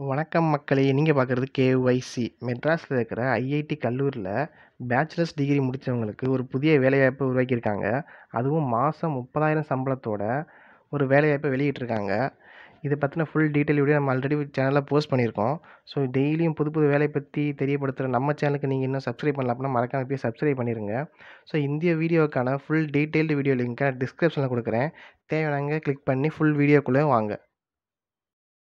வணக்கம் மக்களே! நீங்கள் பார்க்குறது கேஒய்சி. மெட்ராஸில் இருக்கிற ஐஐடி கல்லூரியில் பேச்சுலர்ஸ் டிகிரி முடித்தவங்களுக்கு ஒரு புதிய வேலைவாய்ப்பை உருவாக்கியிருக்காங்க. அதுவும் மாதம் முப்பதாயிரம் சம்பளத்தோட ஒரு வேலைவாய்ப்பை வெளியிட்டிருக்காங்க. இதை பற்றின ஃபுல் டீட்டெயில் வீடியோ நம்ம ஆல்ரெடி சேனலில் போஸ்ட் பண்ணியிருக்கோம். ஸோ டெய்லியும் புது புது வேலையை பற்றி தெரியப்படுத்துகிற நம்ம சேனலுக்கு நீங்கள் இன்னும் சப்ஸ்கிரைப் பண்ணல அப்படின்னா மறக்காம போய் சப்ஸ்கிரைப் பண்ணிருங்க. ஸோ இந்த வீடியோக்கான ஃபுல் டீட்டெயில்டு வீடியோ லிங்க்கை டிஸ்கிரிப்ஷனில் கொடுக்குறேன் தேவையானங்க கிளிக் பண்ணி ஃபுல் வீடியோக்குள்ளே வாங்க.